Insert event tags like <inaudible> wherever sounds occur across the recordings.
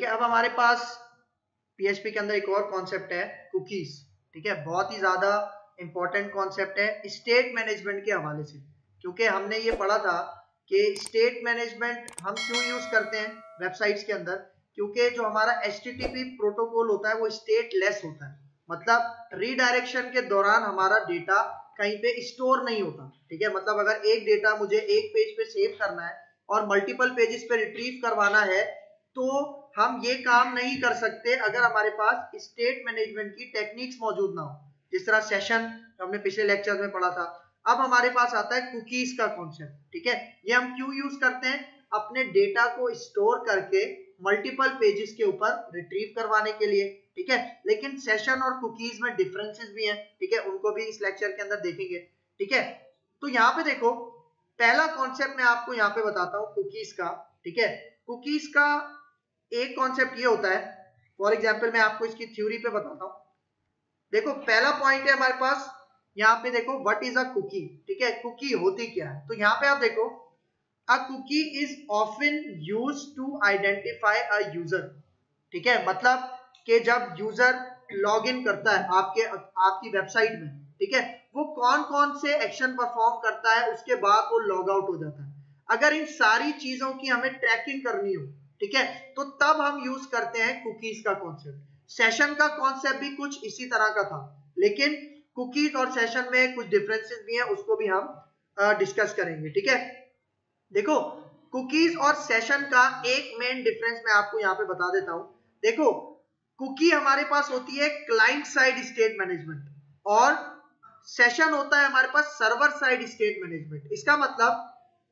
ठीक है, अब हमारे पास पीएचपी के अंदर एक और कॉन्सेप्ट है कुकीज ठीक है, बहुत ही ज़्यादा इंपॉर्टेंट कॉन्सेप्ट है स्टेट मैनेजमेंट के हवाले से. क्योंकि हमने ये पढ़ा था कि स्टेट मैनेजमेंट हम क्यों यूज़ करते हैं वेबसाइट्स के अंदर? क्योंकि जो हमारा एचटीटीपी प्रोटोकॉल होता है, वो स्टेट लेस होता है. मतलब रीडायरेक्शन के दौरान हमारा डेटा कहीं पे स्टोर नहीं होता. ठीक है मतलब अगर एक डेटा मुझे एक पेज पे सेव करना है और मल्टीपल पेजेस पे रिट्रीव करवाना है तो हम ये काम नहीं कर सकते अगर हमारे पास स्टेट मैनेजमेंट की टेक्निक्स मौजूद ना हो। जिस तरह सेशन हमने पिछले लेक्चर में पढ़ा था। अब हमारे पास आता है कुकीज का कॉन्सेप्ट ठीक है? ये हम क्यों यूज़ करते हैं? अपने डेटा को स्टोर करके मल्टीपल पेजेस के ऊपर रिट्रीव करवाने के लिए, ठीक है? लेकिन सेशन और कुकीज में डिफरेंसेस भी हैं, ठीक है? उनको भी इस लेक्चर के अंदर देखेंगे, ठीक है? तो यहाँ पे देखो, पहला कॉन्सेप्ट मैं आपको यहाँ पे बताता हूँ कुकीज का, ठीक है? कुकीज का एक कॉन्सेप्ट ये होता है फॉर एग्ज़ाम्पल मैं आपको इसकी थ्योरी पे बताता हूँ। देखो, पहला पॉइंट है हमारे पास, यहाँ पे देखो व्हाट इज़ अ कुकी ठीक है कुकी होती क्या है? तो यहाँ पे आप देखो a cookie is often used to identify a user ठीक है मतलब कि जब यूज़र लॉग इन करता है आपके, आपकी वेबसाइट में, ठीक है, वो कौन कौन से एक्शन परफॉर्म करता है, उसके बाद वो लॉग आउट हो जाता है। अगर इन सारी चीज़ों की हमें ट्रैकिंग करनी हो ठीक है? तो तब हम यूज़ करते हैं कुकीज का कॉन्सेप्ट सेशन का कॉन्सेप्ट भी कुछ इसी तरह का था, लेकिन कुकीज और सेशन में कुछ डिफरेंसेस भी हैं, उसको भी हम डिस्कस करेंगे, ठीक है? देखो कुकीज और सेशन का एक मेन डिफरेंस मैं आपको यहाँ पे बता देता हूँ। देखो कुकी हमारे पास होती है क्लाइंट साइड स्टेट मैनेजमेंट और सेशन होता है हमारे पास सर्वर साइड स्टेट मैनेजमेंट इसका मतलब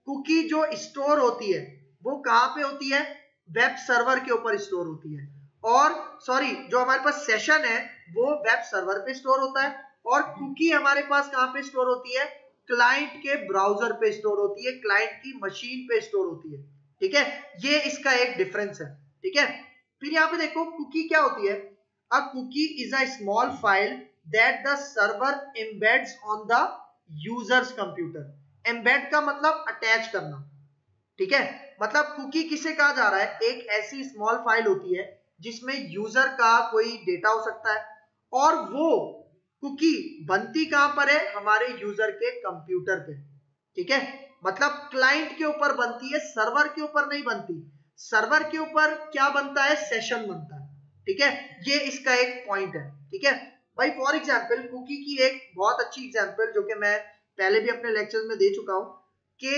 कुकी जो स्टोर होती है, वो कहाँ पे होती है? वेब सर्वर के ऊपर स्टोर होती है। और सॉरी जो हमारे पास सेशन है, वो वेब सर्वर पे स्टोर होता है। और कुकी हमारे पास कहाँ पे स्टोर होती है? क्लाइंट के ब्राउज़र पे स्टोर होती है, क्लाइंट की मशीन पे स्टोर होती है। ठीक है? ये इसका एक डिफरेंस है। ठीक है? फिर यहाँ पे देखो, कुकी क्या होती है? A cookie is a small file that the server embeds on the user's computer embed का मतलब अटैच करना। ठीक है? मतलब कुकी किसे कहा जा रहा है? एक ऐसी स्मॉल फ़ाइल होती है जिसमें यूज़र का कोई डेटा हो सकता है और वो कुकी बनती कहाँ पर है? हमारे यूज़र के कंप्यूटर पे। ठीक है? मतलब क्लाइंट के ऊपर बनती है सर्वर के ऊपर नहीं बनती। सर्वर के ऊपर क्या बनता है? सेशन बनता है। ठीक है? ये इसका एक पॉइंट है। ठीक है? भाई फॉर एग्ज़ाम्पल कुकी की एक बहुत अच्छी एग्ज़ाम्पल जो कि मैं पहले भी अपने लेक्चर में दे चुका हूँ कि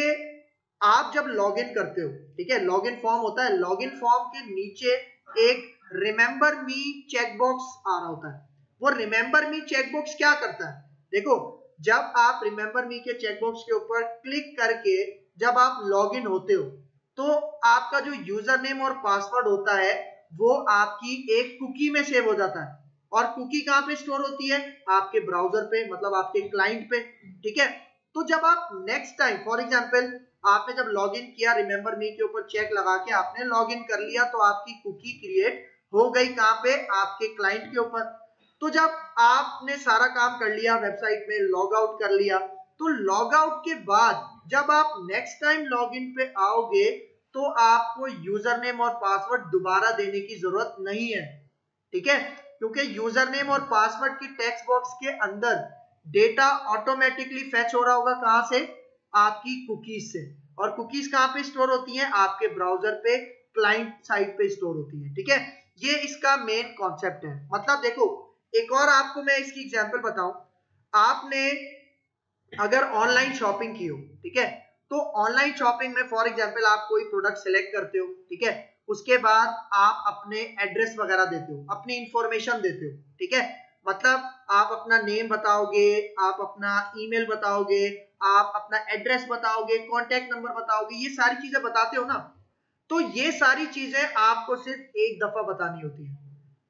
आप जब लॉगिन करते हो, ठीक है? लॉगिन फॉर्म होता है। लॉगिन फॉर्म के नीचे एक रिमेंबर मी चेकबॉक्स आ रहा होता है। वो रिमेंबर मी चेकबॉक्स क्या करता है? देखो, जब आप रिमेंबर मी के चेकबॉक्स के ऊपर क्लिक करके जब आप लॉगिन होते हो तो आपका जो यूज़र नेम और पासवर्ड होता है, वो आपकी एक कुकी में सेव हो जाता है। और कुकी कहाँ पे स्टोर होती है? आपके ब्राउज़र पे मतलब आपके क्लाइंट पे, ठीक है? तो जब आप नेक्स्ट टाइम फॉर एग्जांपल आपने जब लॉग इन किया रिमेंबर मी के ऊपर चेक लगा के आपने लॉग इन कर लिया तो आपकी कुकी क्रिएट हो गई कहाँ पे? आपके क्लाइंट के ऊपर। तो जब आपने सारा काम कर लिया वेबसाइट में लॉग आउट कर लिया तो लॉग आउट के बाद जब आप नेक्स्ट टाइम लॉगिन पे आओगे तो आपको यूज़र नेम और पासवर्ड दोबारा देने की ज़रूरत नहीं है। ठीक है? क्योंकि यूज़र नेम और पासवर्ड की टेक्स्ट बॉक्स के अंदर डेटा ऑटोमेटिकली फेच हो रहा होगा कहाँ से? आपकी कुकीज से। और कुकीज कहाँ पे स्टोर होती हैं? आपके ब्राउज़र पे क्लाइंट साइड पे स्टोर होती है, ठीक है? ये इसका मेन कॉन्सेप्ट है। मतलब देखो, एक और आपको मैं इसकी एग्जांपल बताऊँ। आपने अगर ऑनलाइन शॉपिंग की हो, ठीक है? तो ऑनलाइन शॉपिंग में फॉर एग्जांपल आप कोई प्रोडक्ट सिलेक्ट करते हो, ठीक है? उसके बाद आप अपने एड्रेस वगैरह देते हो, अपनी इंफॉर्मेशन देते हो, ठीक है? मतलब आप अपना नेम बताओगे, आप अपना ईमेल बताओगे आप अपना एड्रेस बताओगे कॉन्टेक्ट नंबर बताओगे, ये सारी चीज़ें बताते हो ना तो ये सारी चीज़ें आपको सिर्फ़ एक दफ़ा बतानी होती है।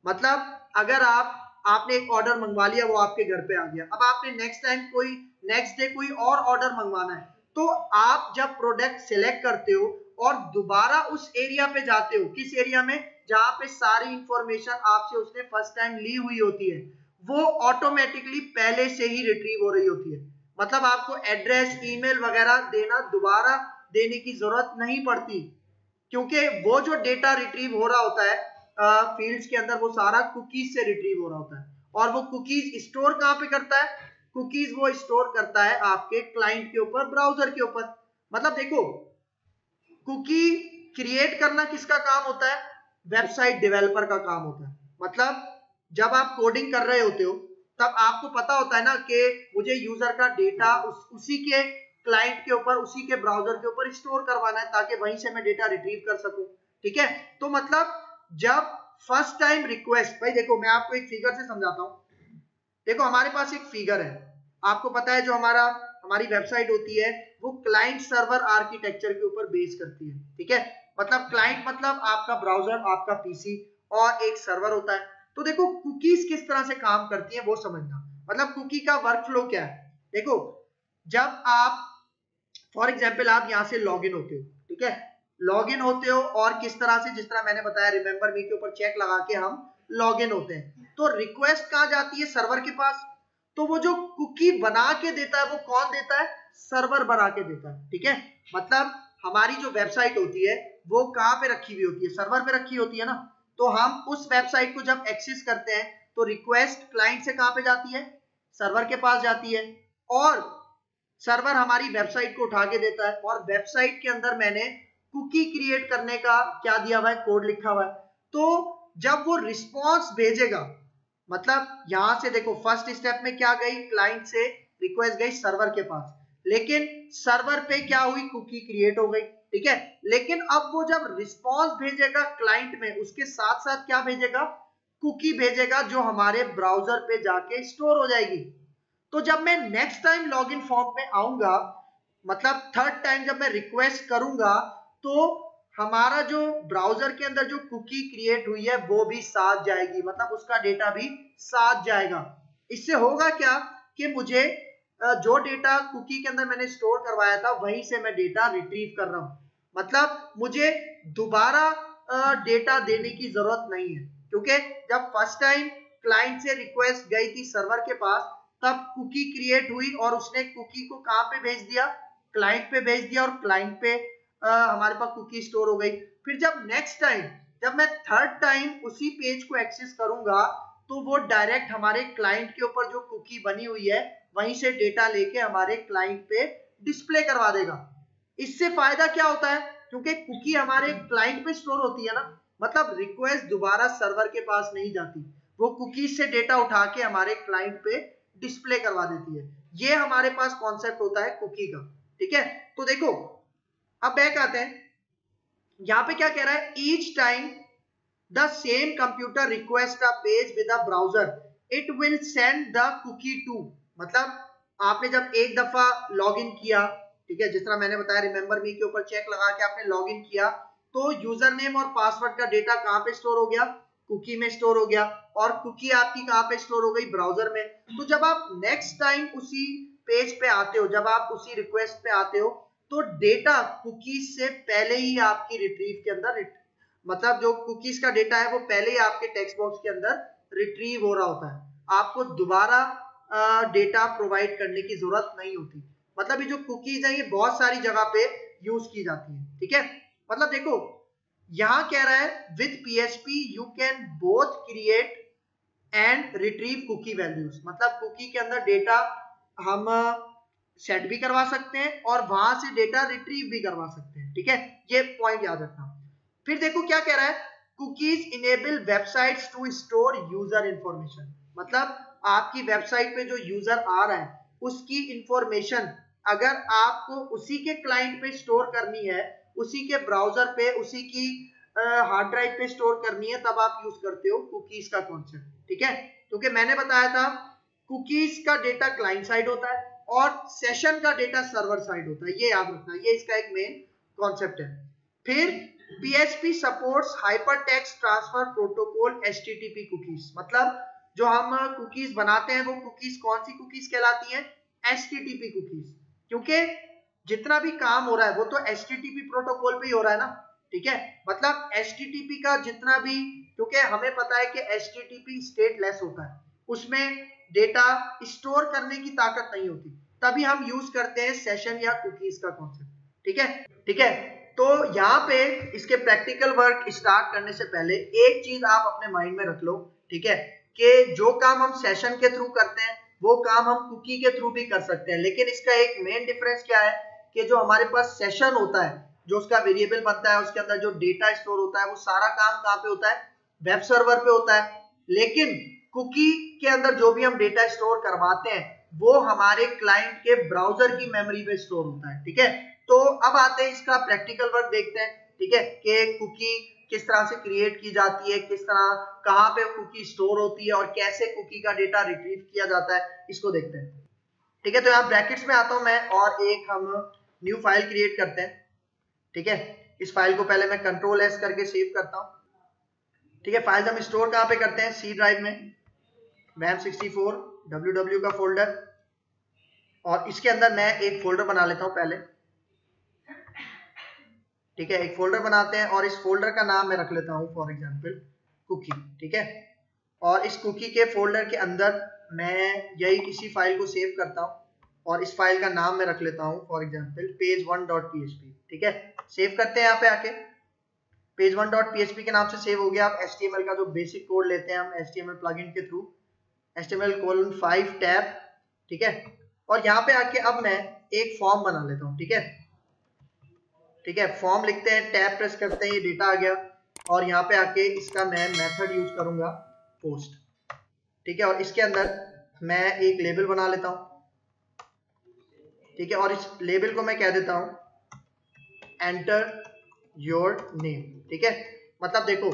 मतलब अगर आप, आपने एक ऑर्डर मंगवा लिया, वो आपके घर पे आ गया। अब आपने नेक्स्ट टाइम कोई नेक्स्ट डे कोई और ऑर्डर मंगवाना है तो आप जब प्रोडक्ट सिलेक्ट करते हो और दोबारा उस एरिया पे जाते हो, किस एरिया में? जहाँ पे सारी इंफॉर्मेशन आपसे उसने फ़र्स्ट टाइम ली हुई होती है, वो ऑटोमेटिकली पहले से ही रिट्रीव हो रही होती है। मतलब आपको एड्रेस ईमेल वगैरह देना दोबारा देने की ज़रूरत नहीं पड़ती। क्योंकि वो जो डेटा रिट्रीव हो रहा होता है फील्ड्स के अंदर वो सारा कुकीज से रिट्रीव हो रहा होता है। और वो कुकीज स्टोर कहाँ पे करता है? कुकीज वो स्टोर करता है आपके क्लाइंट के ऊपर ब्राउज़र के ऊपर। मतलब देखो कुकी क्रिएट करना किसका काम होता है? वेबसाइट डेवलपर का काम होता है। मतलब जब आप कोडिंग कर रहे होते हो तब आपको पता होता है ना कि मुझे यूज़र का डेटा उस, उसी के क्लाइंट के ऊपर उसी के ब्राउज़र के ऊपर स्टोर करवाना है ताकि वहीं से मैं डेटा रिट्रीव कर सकूँ। ठीक है? तो मतलब जब फ़र्स्ट टाइम रिक्वेस्ट भाई देखो मैं आपको एक फिगर से समझाता हूँ। देखो हमारे पास एक फिगर है। आपको पता है जो हमारा हमारी वेबसाइट होती है वो क्लाइंट सर्वर आर्किटेक्चर के ऊपर बेस करती है। ठीक है? मतलब क्लाइंट मतलब आपका ब्राउज़र आपका पीसी और एक सर्वर होता है। तो देखो कुकीज किस तरह से काम करती है वो समझना। मतलब कुकी का वर्क फ्लो क्या है? देखो, जब आप फॉर एग्ज़ाम्पल आप यहाँ से लॉग इन होते हो, ठीक है? लॉग इन होते हो और किस तरह से, जिस तरह मैंने बताया रिमेंबर मी के ऊपर चेक लगा के हम लॉग इन होते हैं। तो रिक्वेस्ट कहा जाती है? सर्वर के पास। तो वो जो कुकी बना के देता है, वो कौन देता है? सर्वर बना के देता है, ठीक है? मतलब हमारी जो वेबसाइट होती है, वो कहाँ पे रखी हुई होती है? सर्वर पे रखी होती है ना? तो हम उस वेबसाइट को जब एक्सेस करते हैं तो रिक्वेस्ट क्लाइंट से कहाँ पे जाती है? सर्वर के पास जाती है। और सर्वर हमारी वेबसाइट को उठा के देता है और वेबसाइट के अंदर मैंने कुकी क्रिएट करने का क्या दिया हुआ है? कोड लिखा हुआ है। तो जब वो रिस्पॉन्स भेजेगा मतलब यहाँ से देखो फ़र्स्ट स्टेप में क्या गई? क्लाइंट से रिक्वेस्ट गई सर्वर के पास। लेकिन सर्वर पे क्या हुई? कुकी क्रिएट हो गई। ठीक है? लेकिन अब वो जब रिस्पॉन्स भेजेगा क्लाइंट में, उसके साथ साथ क्या भेजेगा? कुकी भेजेगा, जो हमारे ब्राउज़र पे जाके स्टोर हो जाएगी। तो जब मैं next time log in form में आऊँगा मतलब थर्ड टाइम जब मैं रिक्वेस्ट करूँगा तो हमारा जो ब्राउज़र के अंदर जो कुकी क्रिएट हुई है, वो भी साथ जाएगी। मतलब उसका डेटा भी साथ जाएगा। इससे होगा क्या कि मुझे जो डेटा कुकी के अंदर मैंने स्टोर करवाया था वहीं से मैं डेटा रिट्रीव कर रहा हूँ। मतलब मुझे दोबारा डेटा देने की ज़रूरत नहीं है। क्योंकि जब फ़र्स्ट टाइम क्लाइंट से रिक्वेस्ट गई थी सर्वर के पास तब कुकी क्रिएट हुई और उसने कुकी को कहाँ पे भेज दिया? क्लाइंट पे भेज दिया और क्लाइंट पे आ, हमारे पास कुकी स्टोर हो गई। फिर जब नेक्स्ट टाइम जब मैं थर्ड टाइम उसी पेज को एक्सेस करूँगा तो वो डायरेक्ट हमारे क्लाइंट के ऊपर जो कुकी बनी हुई है वहीं से डेटा लेके हमारे क्लाइंट पे डिस्प्ले करवा देगा। इससे फ़ायदा क्या होता है? क्योंकि कुकी हमारे क्लाइंट पे स्टोर होती है ना। मतलब रिक्वेस्ट दोबारा सर्वर के पास नहीं जाती। वो कुकीज से डेटा उठा के हमारे क्लाइंट पे डिस्प्ले करवा देती है। ये हमारे पास कॉन्सेप्ट होता है कुकी का। ठीक है? तो देखो, अब बैक आते हैं। यहाँ पे क्या कह रहा है? Each time the same computer request a page with a browser it will send the cookie to मतलब आपने जब एक दफ़ा लॉग इन किया, ठीक है, जिस तरह मैंने बताया रिमेंबर मी के ऊपर चेक लगा के आपने लॉग इन किया तो यूज़र नेम और पासवर्ड का डेटा कहाँ पे स्टोर हो गया? कुकी में स्टोर हो गया और कुकी आपकी कहाँ पे स्टोर हो गई? ब्राउज़र में। तो जब आप नेक्स्ट टाइम उसी पेज पे आते हो, जब आप उसी रिक्वेस्ट पे आते हो तो डेटा कुकीज से पहले ही आपकी रिट्रीव के अंदर मतलब जो कुकीज का डेटा है, वो पहले ही आपके टेक्स्ट बॉक्स के अंदर रिट्रीव हो रहा होता है। आपको दोबारा डेटा प्रोवाइड करने की ज़रूरत नहीं होती। मतलब ये जो कुकीज है, ये बहुत सारी जगह पे यूज़ की जाती है, ठीक है? मतलब देखो, यहाँ कह रहा है with PHP you can both create and retrieve cookie values मतलब कुकी के अंदर डेटा हम सेट भी करवा सकते हैं और वहाँ से डेटा रिट्रीव भी करवा सकते हैं, ठीक है? ये पॉइंट याद रखना। फिर देखो क्या कह रहा है cookies enable websites to store user information मतलब आपकी वेबसाइट पे जो यूज़र आ रहा है, उसकी इंफॉर्मेशन अगर आपको उसी के क्लाइंट पे स्टोर करनी है, उसी के ब्राउज़र पे, उसी की हार्ड ड्राइव पे स्टोर करनी है, तब आप यूज़ करते हो कुकीज का कॉन्सेप्ट ठीक है? क्योंकि मैंने बताया था कुकीज का डेटा क्लाइंट साइड होता है और सेशन का डेटा सर्वर साइड होता है, ये याद रखना, ये इसका एक मेन कॉन्सेप्ट है। फिर PHP supports hypertext transfer protocol HTTP cookies मतलब जो हम कुकीज बनाते हैं, वो कुकीज कौन सी कुकीज कहलाती हैं? HTTP कुकीज क्योंकि जितना भी काम हो रहा है, वो तो HTTP प्रोटोकॉल पे ही हो रहा है ना? ठीक है? मतलब HTTP का जितना भी, क्योंकि हमें पता है कि HTTP स्टेटलेस होता है। उसमें डेटा स्टोर करने की ताकत नहीं होती। तभी हम यूज़ करते हैं सेशन या कुकीज का कॉन्सेप्ट ठीक है? ठीक है? तो यहाँ पे इसके प्रैक्टिकल वर्क स्टार्ट करने से पहले एक चीज़ आप अपने माइंड में रख लो। ठीक है? कि जो काम हम सेशन के थ्रू करते हैं, वो काम हम कुकी के थ्रू भी कर सकते हैं। लेकिन इसका एक मेन डिफरेंस क्या है कि जो हमारे पास सेशन होता है, जो उसका वेरिएबल बनता है, उसके अंदर जो डेटा स्टोर होता है, वो सारा काम कहाँ पे होता है? वेब सर्वर पे होता है। लेकिन कुकी के अंदर जो भी हम डेटा स्टोर करवाते हैं, वो हमारे क्लाइंट के ब्राउज़र की मेमोरी में स्टोर होता है, ठीक है? तो अब आते हैं इसका प्रैक्टिकल वर्क देखते हैं, ठीक है? कि कुकी किस तरह से क्रिएट की जाती है, किस तरह, कहाँ पे कुकी स्टोर होती है और कैसे कुकी का डेटा रिट्रीव किया जाता है, इसको देखते हैं। ठीक है तो यहाँ ब्रैकेट्स में आता हूँ मैं और एक हम न्यू फ़ाइल क्रिएट करते हैं। ठीक है, इस फ़ाइल को पहले मैं कंट्रोल एस करके सेव करता हूँ। ठीक है फ़ाइल हम स्टोर कहाँ पे करते हैं? सी ड्राइव में। Mam sixty four W W का फोल्डर और इसके अंदर मैं एक फोल्डर बना लेता हूँ पहले। ठीक है, एक फोल्डर बनाते हैं और इस फोल्डर का नाम मैं रख लेता हूँ फॉर एग्ज़ाम्पल कुकी ठीक है? और इस कुकी के फोल्डर के अंदर मैं यही किसी फ़ाइल को सेव करता हूँ और इस फ़ाइल का नाम मैं रख लेता हूँ for example page one dot P H P ठीक है? सेव करते हैं यहाँ पे आके। Page one dot P H P के नाम से सेव हो गया। आप एस टी एम एल का जो बेसिक कोड लेते हैं, हम S T M L plug in के through S T M L colon five tab ठीक है? और यहाँ पे आके अब मैं एक फॉर्म बना लेता हूँ, ठीक है? ठीक है फॉर्म लिखते हैं टैब प्रेस करते हैं, ये डेटा आ गया। और यहाँ पे आके इसका मैं मेथड यूज़ करूँगा पोस्ट ठीक है, और इसके अंदर मैं एक लेबल बना लेता हूँ। ठीक है, और इस लेबल को मैं कह देता हूँ एंटर योर नेम ठीक है मतलब देखो,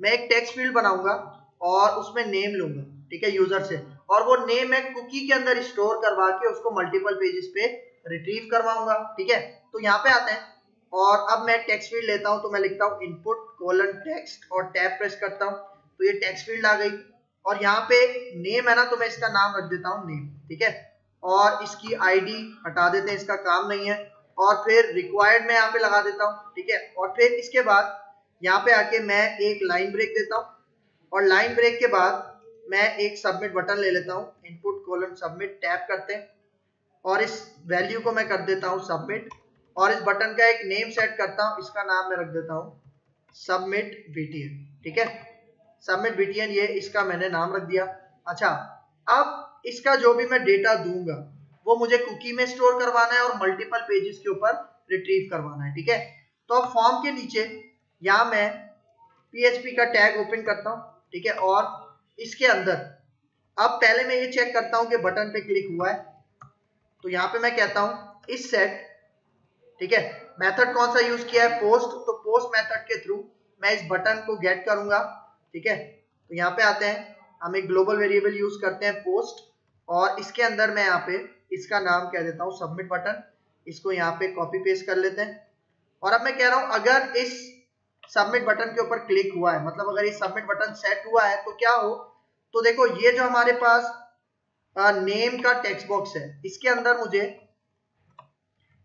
मैं एक टेक्स्ट फ़ील्ड बनाऊँगा और उसमें नेम लूँगा, ठीक है यूज़र से। और वो नेम मैं कुकी के अंदर स्टोर करवा के उसको मल्टीपल पेजेस पे रिट्रीव करवाऊँगा, ठीक है। तो यहाँ पे आते हैं। और अब मैं टेक्स्ट फ़ील्ड लेता हूँ तो मैं लिखता हूँ इनपुट कोलन टेक्स्ट और टैब प्रेस करता हूँ तो ये टेक्स्ट फ़ील्ड आ गई। और यहाँ पे नेम है ना तो मैं इसका नाम रख देता हूँ नेम ठीक है? और इसकी आईडी हटा देते हैं, इसका काम नहीं है। और फिर रिक्वायर्ड में यहाँ पे लगा देता हूँ, ठीक है? और फिर इसके बाद यहाँ पे आके मैं एक लाइन ब्रेक देता हूँ। और लाइन ब्रेक के बाद मैं एक सबमिट बटन ले लेता हूँ इनपुट कोलन सबमिट टैप करते हैं। और इस वैल्यू को मैं कर देता हूँ सबमिट और इस बटन का एक नेम सेट करता हूँ, इसका नाम मैं रख देता हूँ सबमिट बीटीएन ठीक है? सबमिट बीटीएन ये इसका मैंने नाम रख दिया। अच्छा अब इसका जो भी मैं डेटा दूँगा, वो मुझे कुकी में स्टोर करवाना है और मल्टीपल पेजेस के ऊपर रिट्रीव करवाना है, ठीक है? तो अब फॉर्म के नीचे, यहाँ मैं पीएचपी का टैग ओपन करता हूँ, ठीक है? और इसके अंदर, अब पहले मैं ये चेक करता हूँ कि बटन पे क्लिक हुआ है। तो यहाँ पे मैं कहता हूँ, इस सेट ठीक है? मेथड कौन सा यूज़ किया है? पोस्ट तो पोस्ट मेथड के थ्रू मैं इस बटन को गेट करूँगा, ठीक है? तो यहाँ पे आते हैं। हम एक ग्लोबल वेरिएबल यूज़ करते हैं पोस्ट और इसके अंदर मैं यहाँ पे इसका नाम कह देता हूँ सबमिट बटन इसको यहाँ पे कॉपी पेस्ट कर लेते हैं। और अब मैं कह रहा हूँ, अगर इस सबमिट बटन के ऊपर क्लिक हुआ है मतलब अगर ये सबमिट बटन सेट हुआ है तो क्या हो? तो देखो, ये जो हमारे पास नेम का टेक्स्ट बॉक्स है, इसके अंदर मुझे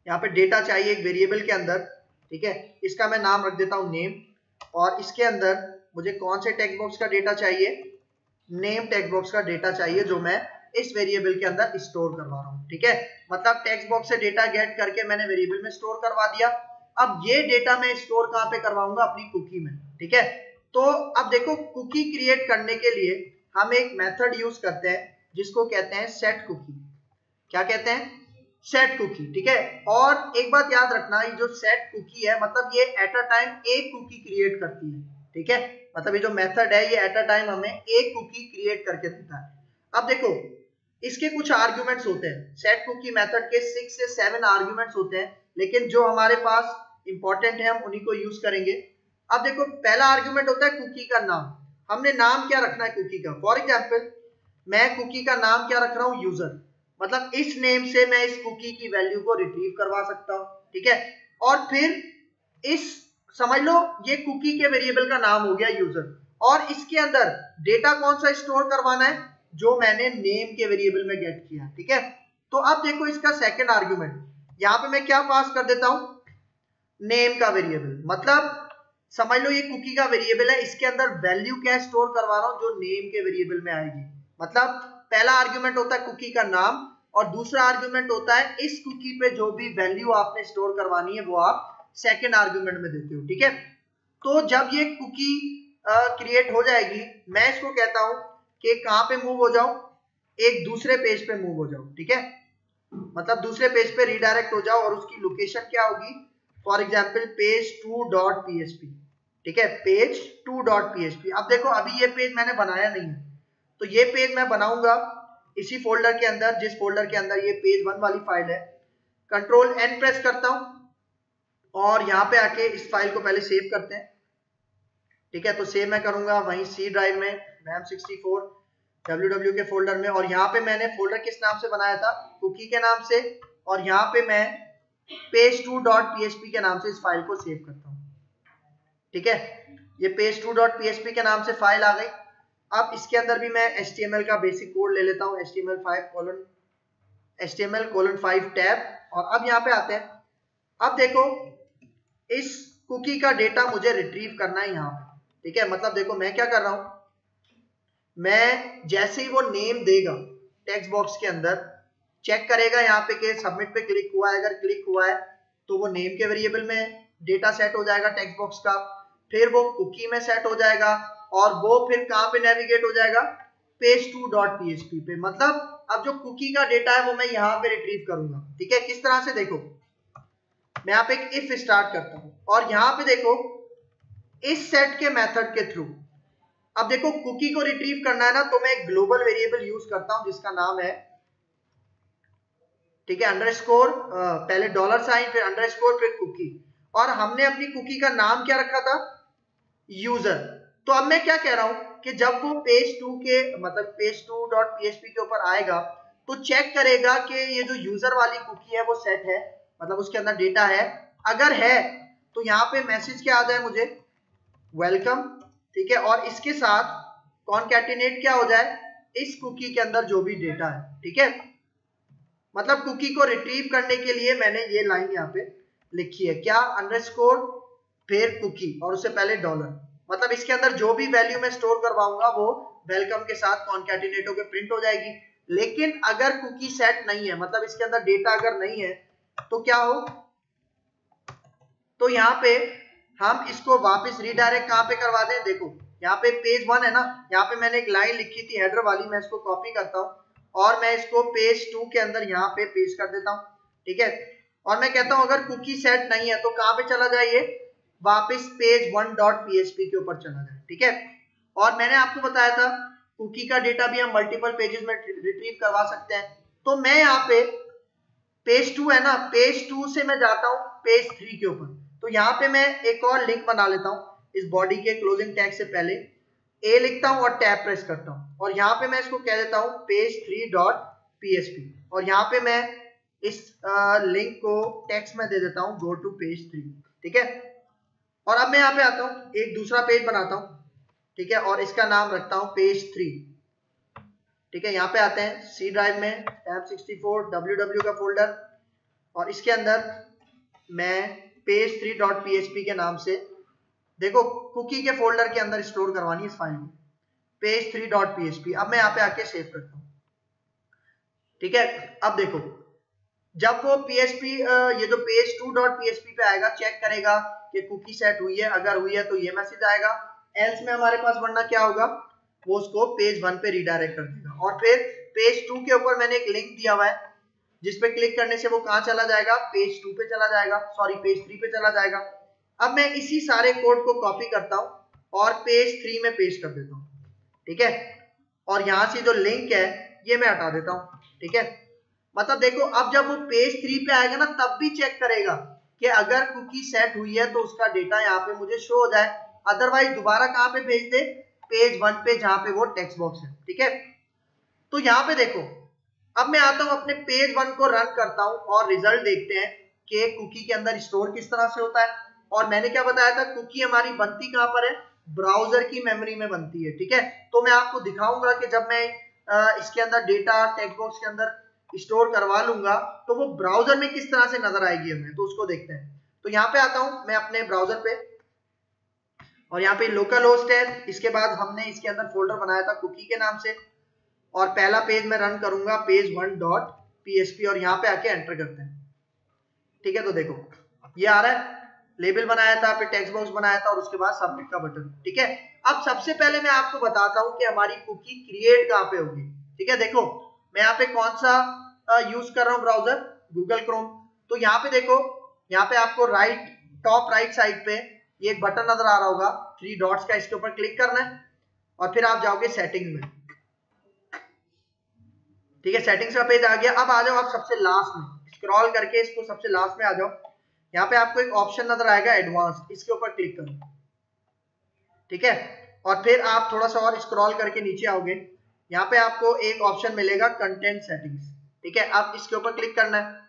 यहाँ पे डेटा चाहिए एक वेरिएबल के अंदर, ठीक है? इसका मैं नाम रख देता हूँ नेम और इसके अंदर मुझे कौन से टेक्स्ट बॉक्स का डेटा चाहिए? नेम टेक्स्ट बॉक्स का डेटा चाहिए जो मैं इस वेरिएबल के अंदर स्टोर करवा रहा हूँ, ठीक है? मतलब टेक्स्ट बॉक्स से डेटा गेट करके मैंने वेरिएबल में स्टोर करवा दिया। अब ये डेटा मैं स्टोर कहाँ पे करवाऊँगा? अपनी कुकी में, ठीक है? तो अब देखो कुकी क्रिएट करने के लिए हम एक मेथड यूज़ करते हैं, जिसको कहते हैं सेट कुकी क्या कहते हैं? सेट कुकी ठीक है? और एक बात याद रखना, ये जो सेट कुकी है मतलब ये एट अ टाइम एक कुकी क्रिएट करती है, ठीक है? मतलब ये जो मेथड है, ये एट अ टाइम हमें एक कुकी क्रिएट करके देता है। अब देखो, इसके कुछ आर्ग्यूमेंट्स होते हैं। सेट कुकी मेथड के सिक्स से सेवन आर्ग्यूमेंट्स होते हैं, लेकिन जो हमारे पास इंपॉर्टेंट है, हम उन्हीं को यूज़ करेंगे। अब देखो, पहला आर्ग्यूमेंट होता है कुकी का नाम। हमने नाम क्या रखना है कुकी का? फॉर एग्ज़ाम्पल मैं कुकी का नाम क्या रख रहा हूँ? यूज़र मतलब इस नेम से मैं इस कुकी की वैल्यू को रिट्रीव करवा सकता हूँ, ठीक है? और फिर इस, समझ लो, ये कुकी के वेरिएबल का नाम हो गया यूज़र और इसके अंदर डेटा कौन सा स्टोर करवाना है? जो मैंने नेम के वेरिएबल में गेट किया, ठीक है? तो अब देखो इसका सेकंड आर्ग्यूमेंट यहाँ पे मैं क्या पास कर देता हूँ? नेम का वेरिएबल मतलब समझ लो ये कुकी का वेरिएबल है, इसके अंदर वैल्यू क्या स्टोर करवा रहा हूँ, जो नेम के वेरिएबल में आएगी. मतलब पहला आर्ग्यूमेंट होता है कुकी का नाम और दूसरा आर्ग्यूमेंट होता है इस कुकी पे जो भी वैल्यू आपने स्टोर करवानी है वो आप सेकेंड आर्ग्यूमेंट में देते हो, ठीक है? तो जब ये कुकी क्रिएट हो जाएगी, मैं इसको कहता हूँ कि कहाँ पे मूव हो जाओ एक दूसरे पेज पे मूव हो जाओ ठीक है? मतलब दूसरे पेज पे रिडायरेक्ट हो जाओ और उसकी लोकेशन क्या होगी? For example page two dot P ठीक है? पेज टू डॉट पी अब देखो, अभी ये पेज मैंने बनाया नहीं है। तो ये पेज मैं बनाऊँगा इसी फोल्डर के अंदर, जिस फोल्डर के अंदर ये पेज वन वाली फ़ाइल है। कंट्रोल एन प्रेस करता हूँ और यहाँ पे आके इस फ़ाइल को पहले सेव करते हैं। ठीक है तो सेव मैं करूँगा वहीं सी ड्राइव में मैम सिक्सटी फोर डब्ल्यू के फोल्डर में। और यहाँ पे मैंने फोल्डर किस नाम से बनाया था? कुकी के नाम से। और यहाँ पे मैं पेज टू डॉट पी के नाम से इस फ़ाइल को सेव करता हूँ। ठीक है, ये पेज टू डॉट पी के नाम से फ़ाइल आ गई। अब इसके अंदर भी मैं एच का बेसिक कोड ले लेता हूँ H T colon H T colon five tab और अब यहाँ पे आते हैं। अब देखो, इस कुकी का डेटा मुझे रिट्रीव करना है यहाँ पे, ठीक है? मतलब देखो, मैं क्या कर रहा हूँ? मैं जैसे ही वो नेम देगा टेक्स्ट बॉक्स के अंदर चेक करेगा यहाँ पे कि सबमिट पे क्लिक हुआ है, अगर क्लिक हुआ है तो वो नेम के वेरिएबल में डेटा सेट हो जाएगा टेक्स्ट बॉक्स का, फिर वो कुकी में सेट हो जाएगा और वो फिर कहाँ पे नेविगेट हो जाएगा? पेज टू डॉट पी पे। मतलब अब जो कुकी का डेटा है वो मैं यहाँ पे रिट्रीव करूँगा। ठीक है? किस तरह से देखो? मैं यहाँ पे एक इफ़ स्टार्ट करता हूँ। और यहाँ पे देखो, इस सेट के मेथड के थ्रू अब देखो कुकी को रिट्रीव करना है ना तो मैं एक ग्लोबल वेरिएबल यूज़ करता हूँ, जिसका नाम है, ठीक है अंडरस्कोर पहले डॉलर साइन फिर अंडरस्कोर फिर कुकी और हमने अपनी कुकी का नाम क्या रखा था? यूज़र तो अब मैं क्या कह रहा हूँ कि जब वो पेज टू के मतलब पेज टू डॉट पीएचपी के ऊपर आएगा तो चेक करेगा कि ये जो यूज़र वाली कुकी है, वो सेट है मतलब उसके अंदर डेटा है। अगर है तो यहाँ पे मैसेज क्या आ जाए मुझे? वेलकम ठीक है? और इसके साथ कॉन्केटिनेट क्या हो जाए? इस कुकी के अंदर जो भी डेटा है, ठीक है? मतलब कुकी को रिट्रीव करने के लिए मैंने ये लाइन यहाँ पे लिखी है। क्या? अंडरस्कोर फिर कुकी और उससे पहले डॉलर मतलब इसके अंदर जो भी वैल्यू मैं स्टोर करवाऊँगा, वो वेलकम के साथ कॉन्केटिनेट होकर प्रिंट हो जाएगी। लेकिन अगर कुकी सेट नहीं है मतलब इसके अंदर डेटा अगर नहीं है तो क्या हो? तो यहाँ पे हम इसको वापस रीडायरेक्ट कहाँ पे करवा दें? देखो, यहाँ पे पेज वन है ना, यहाँ पे मैंने एक लाइन लिखी थी हेडर वाली, मैं इसको कॉपी करता हूँ और मैं इसको पेज टू के अंदर यहाँ पे पेज कर देता हूँ, ठीक है? और मैं कहता हूँ, अगर कुकी सेट नहीं है तो कहाँ पे चला जाइए वापिस पेज वन डॉट पी के ऊपर चला जाए, ठीक है? और मैंने आपको बताया था, कुकी का डेटा भी हम मल्टीपल पेजेस में रिट्रीव करवा सकते हैं। तो मैं यहाँ पे पेज टू है ना पेज टू से मैं जाता हूँ पेज थ्री के ऊपर। तो यहाँ पे मैं एक और लिंक बना लेता हूँ इस बॉडी के क्लोजिंग टैग से पहले। ए लिखता हूँ और टैब प्रेस करता हूँ। और यहाँ पे मैं इसको कह देता हूँ पेज थ्री डॉट पी और यहाँ पे मैं इस लिंक को टेक्स्ट में दे देता हूँ गो टू पेज थ्री ठीक है? और अब मैं यहाँ पे आता हूँ, एक दूसरा पेज बनाता हूँ, ठीक है, और इसका नाम रखता हूँ पेज थ्री ठीक है, यहाँ पे आते हैं सी ड्राइव में टैब 64 ww का फोल्डर और इसके अंदर मैं पेज थ्री डॉट पी के नाम से, देखो कुकी के फोल्डर के अंदर स्टोर करवानी है इस फ़ाइल को पेज थ्री डॉट पी अब मैं यहाँ पे आके सेव करता हूँ। ठीक है, अब देखो जब वो पीएचपी ये जो पेज टू डॉट पीएचपी पे आएगा चेक करेगा कि कुकी सेट हुई है, अगर हुई है तो ये मैसेज आएगा। एल्स में हमारे पास वरना क्या होगा? वो उसको पेज वन पे रिडायरेक्ट कर देगा। और फिर पेज टू के ऊपर मैंने एक लिंक दिया हुआ है, जिस पे क्लिक करने से वो कहा चला जाएगा? पेज टू पे चला जाएगा। सॉरी पेज थ्री पे चला जाएगा। अब मैं इसी सारे कोड को कॉपी करता हूँ और पेज थ्री में पेस्ट कर देता हूँ। ठीक है? और यहाँ से जो लिंक है, ये मैं हटा देता हूँ। ठीक है? मतलब देखो, अब जब वो पेज थ्री पे आएगा ना, तब भी चेक करेगा कि अगर कुकी सेट हुई है तो उसका डेटा यहाँ पे मुझे शो हो जाए। अदरवाइज़ दोबारा कहाँ पे भेज दे? पेज वन पे, जहाँ पे वो टेक्स्ट बॉक्स है, ठीक है? तो यहाँ पे देखो, अब मैं आता हूँ अपने पेज वन को रन करता हूँ और रिज़ल्ट देखते हैं कि कुकी के अंदर स्टोर किस तरह से होता है। और मैंने क्या बताया था कुकी हमारी बनती कहाँ पर है? ब्राउज़र की मेमोरी में बनती है, ठीक है? तो मैं आपको दिखाऊँगा कि जब मैं इसके अंदर डेटा टेक्स्ट बॉक्स के अंदर स्टोर करवा लूँगा तो वो ब्राउज़र में किस तरह से नज़र आएगी हमें? तो उसको देखते हैं। तो यहाँ पे आता हूँ मैं अपने ब्राउज़र पे। और यहाँ पे लोकल होस्ट है। इसके बाद हमने इसके अंदर फोल्डर बनाया था कुकी के नाम से। और पहला पेज में रन करूँगा पेज वन डॉट पी और यहाँ पे आके एंटर करते हैं। ठीक है तो देखो। ये आ रहा है। लेबल बनाया था, फिर टेक्स्ट बॉक्स बनाया था और उसके बाद सबमिट का बटन ठीक है? अब सबसे पहले मैं आपको बताता हूँ कि हमारी कुकी क्रिएट कहाँ पे होगी। ठीक है, देखो। मैं यहाँ पे कौन सा यूज़ कर रहा हूँ ब्राउज़र गूगल क्रोम तो यहाँ पे देखो, यहाँ पे आपको राइट टॉप राइट साइड पे ये एक बटन नज़र आ रहा होगा थ्री डॉट्स का, इसके ऊपर क्लिक करना है और फिर आप जाओगे सेटिंग में। ठीक है सेटिंग्स का पेज आ गया। अब आ जाओ आप सबसे लास्ट में। स्क्रॉल करके इसको सबसे लास्ट में आ जाओ। यहाँ पे आपको एक ऑप्शन नज़र आएगा एडवांस इसके ऊपर क्लिक करो। ठीक है? और फिर आप थोड़ा सा और स्क्रॉल करके नीचे आओगे। यहाँ पे आपको एक ऑप्शन मिलेगा कंटेंट सेटिंग्स ठीक है? आप इसके ऊपर क्लिक करना है।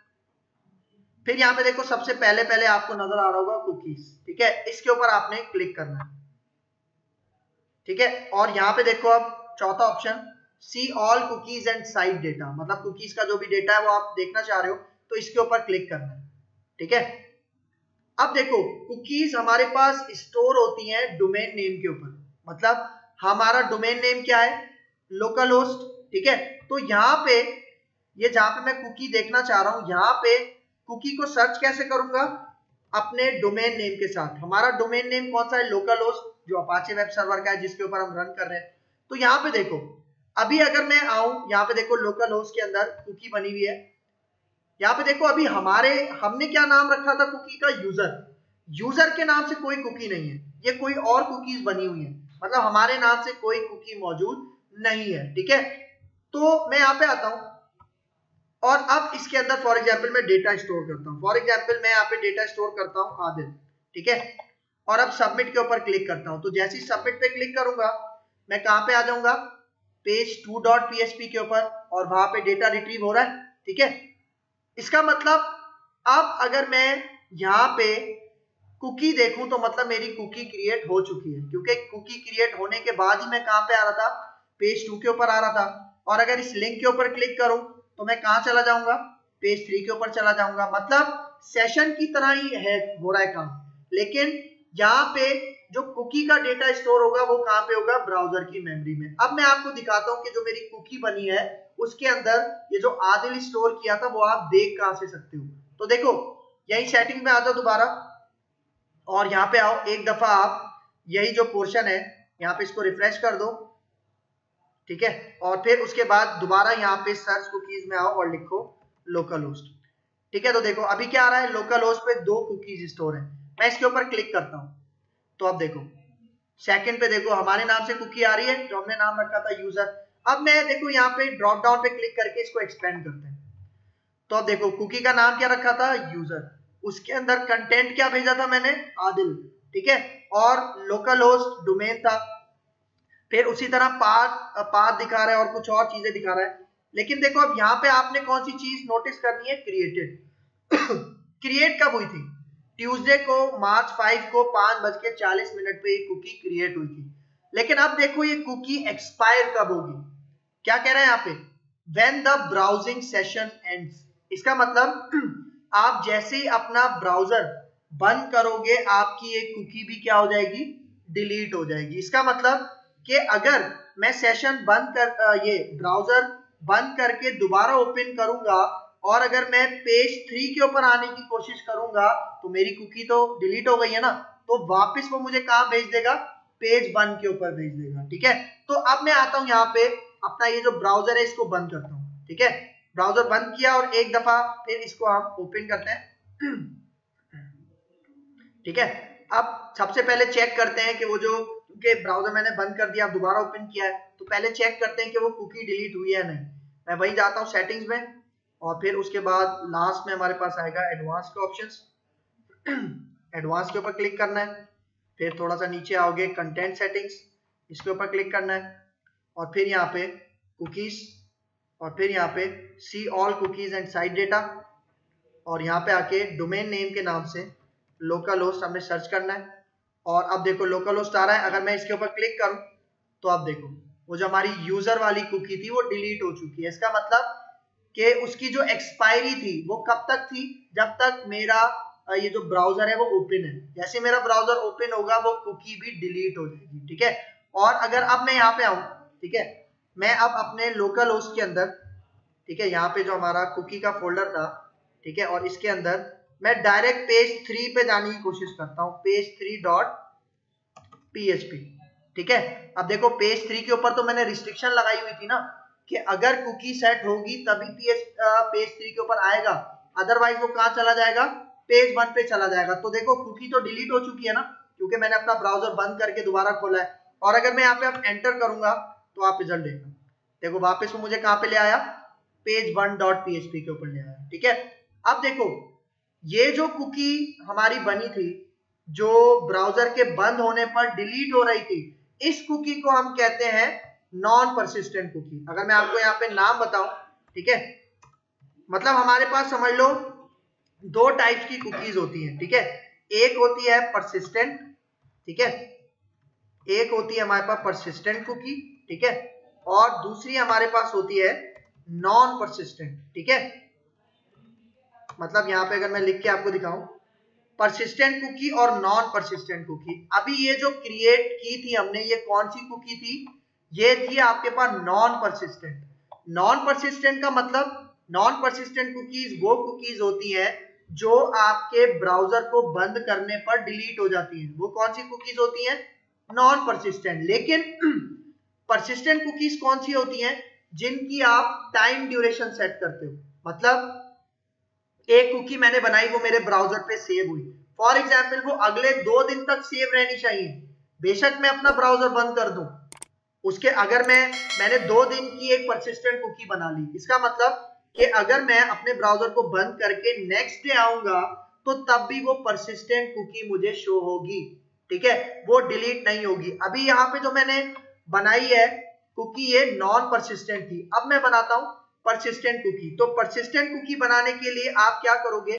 फिर यहाँ पे देखो, सबसे पहले पहले आपको नज़र आ रहा होगा कुकीज ठीक है? इसके ऊपर आपने क्लिक करना है। ठीक है? और यहाँ पे देखो अब चौथा option see all cookies and side data मतलब कुकीज का जो भी डेटा है वो आप देखना चाह रहे हो तो इसके ऊपर क्लिक करना है। ठीक है? अब देखो कुकीज हमारे पास स्टोर होती हैं डोमेन नेम के ऊपर। मतलब हमारा डोमेन नेम क्या है? लोकल होस्ट ठीक है? तो यहाँ पे ये जहाँ पे मैं कुकी देखना चाह रहा हूँ, यहाँ पे कुकी को सर्च कैसे करूँगा? अपने डोमेन नेम के साथ। हमारा डोमेन नेम कौन सा है? लोकल होस्ट जो अपाचे वेब सर्वर का है, जिसके ऊपर हम रन कर रहे हैं। तो यहाँ पे देखो, अभी अगर मैं आऊँ, यहाँ पे देखो लोकल होस्ट के अंदर कुकी बनी हुई है। यहाँ पे देखो, अभी हमारे, हमने क्या नाम रखा था कुकी का? यूज़र यूज़र के नाम से कोई कुकी नहीं है। ये कोई और कुकीज बनी हुई है। मतलब हमारे नाम से कोई कुकी मौजूद नहीं है, ठीक है? तो मैं यहाँ पे आता हूँ। और अब इसके अंदर फॉर एग्ज़ाम्पल मैं डेटा स्टोर करता हूँ। फॉर एग्ज़ाम्पल मैं यहाँ पे डेटा स्टोर करता हूँ आदिल, ठीक है? और अब सबमिट के ऊपर क्लिक करता हूँ। तो जैसे ही सबमिट पे क्लिक करूँगा, मैं कहाँ पे आ जाऊँगा? पेज टू डॉट पी के ऊपर, और वहाँ पे डेटा रिट्रीव हो रहा है, ठीक है? इसका मतलब अब अगर मैं यहाँ पे कुकी देखूँ तो मतलब मेरी कुकी क्रिएट हो चुकी है। क्योंकि कुकी क्रिएट होने के बाद ही मैं कहाँ पे आ रहा था? पेज टू के ऊपर आ रहा था। और अगर इस लिंक के ऊपर क्लिक करूँ तो मैं कहा चला जाऊँगा? पेज थ्री के ऊपर चला जाऊँगा। मतलब सेशन की तरह ही है, हो रहा है काम। लेकिन यहाँ पे जो कुकी का डेटा स्टोर होगा, वो कहाँ पे होगा? ब्राउज़र की मेमोरी में। अब मैं आपको दिखाता हूँ कि जो मेरी कुकी बनी है, उसके अंदर ये जो आदिल स्टोर किया था, वो आप देख कहा से सकते हो। तो देखो, यही सेटिंग में आता दोबारा। और यहाँ पे आओ, एक दफ़ा आप, यही जो पोर्शन है, यहाँ पे इसको रिफ्रेश कर दो। ठीक है? और फिर उसके बाद दोबारा यहाँ पे सर्च कुकीज में आओ और लिखो लोकल होस्ट ठीक है? तो देखो, अभी क्या आ रहा है? लोकल होस्ट पे दो कुकीज स्टोर है। मैं इसके ऊपर क्लिक करता हूँ। तो अब देखो सेकंड पे देखो, हमारे नाम से कुकी आ रही है जो हमने नाम रखा था यूज़र अब मैं देखो, यहाँ पे ड्रॉप डाउन पे क्लिक करके इसको एक्सपेंड करते हैं। तो अब देखो कुकी का नाम क्या रखा था? यूज़र उसके अंदर कंटेंट क्या भेजा था मैंने? आदिल। ठीक है? और लोकल होस्ट डोमेन था। फिर उसी तरह पाथ पाथ दिखा रहा है और कुछ और चीज़ें दिखा रहा है। लेकिन देखो, अब यहाँ पे आपने कौन सी चीज़ नोटिस करनी है? क्रिएटेड क्रिएट <coughs> कब हुई थी? ट्यूसडे को मार्च फाइव को, पाँच बज के चालीस मिनट पे कुकी क्रिएट हुई थी। लेकिन अब देखो, ये कुकी एक्सपायर कब होगी? क्या कह रहे हैं यहाँ पे? When the browsing session and इसका मतलब <clears throat> आप जैसे ही अपना ब्राउज़र बंद करोगे, आपकी एक कुकी भी क्या हो जाएगी? डिलीट हो जाएगी। इसका मतलब कि अगर मैं सेशन बंद कर ये ब्राउज़र बंद करके दोबारा ओपन करूँगा और अगर मैं पेज थ्री के ऊपर आने की कोशिश करूँगा तो मेरी कुकी तो डिलीट हो गई है ना तो वापस वो मुझे कहा भेज देगा? पेज वन के ऊपर भेज देगा, ठीक है? तो अब मैं आता हूँ यहाँ पे, अपना ये जो ब्राउज़र है, इसको बंद करता हूँ, ठीक है? ब्राउज़र बंद किया और एक दफ़ा फिर इसको हम ओपन करते हैं। <clears throat> ठीक है? अब सबसे पहले चेक करते हैं कि वो जो क्योंकि ब्राउज़र मैंने बंद कर दिया, दोबारा ओपन किया है तो पहले चेक करते हैं कि वो कुकी डिलीट हुई है नहीं। मैं वही जाता हूँ सेटिंग्स में, और फिर उसके बाद लास्ट में हमारे पास आएगा एडवांस का ऑप्शन एडवांस के ऊपर क्लिक करना है, फिर थोड़ा सा नीचे आओगे कंटेंट सेटिंग्स इसके ऊपर क्लिक करना है, और फिर यहाँ पे कुकीज और फिर यहाँ पे see all cookies and side data और यहाँ पे आके डोमेन नेम के नाम से लोकल होस्ट हमने सर्च करना है। और अब देखो लोकल होस्ट आ रहा है। अगर मैं इसके ऊपर क्लिक करूँ तो अब देखो, वो जो हमारी यूज़र वाली कुकी थी, वो डिलीट हो चुकी है। इसका मतलब कि उसकी जो एक्सपायरी थी, वो कब तक थी? जब तक मेरा ये जो ब्राउज़र है, वो ओपन है। जैसे मेरा ब्राउज़र ओपन होगा, वो कुकी भी डिलीट हो जाएगी, ठीक है? और अगर अब मैं यहाँ पे आऊँ, ठीक है? मैं अब अपने लोकल होस्ट के अंदर, ठीक है? यहाँ पे जो हमारा कुकी का फोल्डर था, ठीक है? और इसके अंदर मैं डायरेक्ट पेज थ्री पे जाने की कोशिश करता हूँ। पेज थ्री डॉट पीएचपी ठीक है? अब देखो पेज थ्री के ऊपर तो मैंने रिस्ट्रिक्शन लगाई हुई थी ना कि अगर कुकी सेट होगी तभी पीएच पेज थ्री के ऊपर आएगा। अदरवाइज़ वो कहाँ चला जाएगा? पेज वन पे चला जाएगा। तो देखो कुकी तो डिलीट हो चुकी है ना, क्योंकि मैंने अपना ब्राउज़र बंद करके दोबारा खोला है। और अगर मैं यहाँ पे अब एंटर करूँगा तो आप रिज़ल्ट देखना। देखो, वापस वो मुझे कहाँ पे ले आया? पेज वन डॉट पीएचपी के ऊपर ले आया। ठीक है? अब देखो ये जो कुकी हमारी बनी थी, जो ब्राउज़र के बंद होने पर डिलीट हो रही थी, इस कुकी को हम कहते हैं नॉन परसिस्टेंट कुकी। अगर मैं आपको यहाँ पे नाम बताऊँ, ठीक है? मतलब हमारे पास समझ लो, दो टाइप्स की कुकीज होती हैं, ठीक है? एक होती है परसिस्टेंट ठीक है? एक होती है हमारे पास परसिस्टेंट कुकी, ठीक है? और दूसरी हमारे पास होती है नॉन परसिस्टेंट ठीक है? मतलब यहाँ पे अगर मैं लिख के आपको दिखाऊँ परसिस्टेंट कुकी और नॉन परसिस्टेंट कुकी अभी ये जो क्रिएट की थी हमने, ये कौन सी कुकी थी? ये थी आपके पास नॉन परसिस्टेंट नॉन परसिस्टेंट का मतलब नॉन परसिस्टेंट कुकीज वो कुकीज होती हैं जो आपके ब्राउज़र को बंद करने पर डिलीट हो जाती है। वो कौन सी कुकीज होती है? नॉन परसिस्टेंट लेकिन <clears throat> परसिस्टेंट कुकीज कौन सी होती हैं? जिनकी आप टाइम ड्यूरेशन सेट करते हो। मतलब एक कुकी मैंने बनाई, वो मेरे ब्राउज़र पे सेव हुई। फॉर एग्ज़ाम्पल वो अगले दो दिन तक सेव रहनी चाहिए। बेशक मैं अपना ब्राउज़र बंद कर दूँ। उसके अगर मैं, मैंने दो दिन की एक परसिस्टेंट कुकी बना ली। इसका मतलब कि अगर मैं अपने ब्राउज़र को बंद करके नेक्स्ट डे आऊँगा तो तब भी वो परसिस्टेंट कुकी मुझे शो होगी। ठीक है? वो डिलीट नहीं होगी। अभी यहाँ पे जो मैंने बनाई है कुकी ये नॉन परसिस्टेंट थी। अब मैं बनाता हूँ। परसिस्टेंट कुकी तो परसिस्टेंट कुकी बनाने के लिए आप क्या करोगे?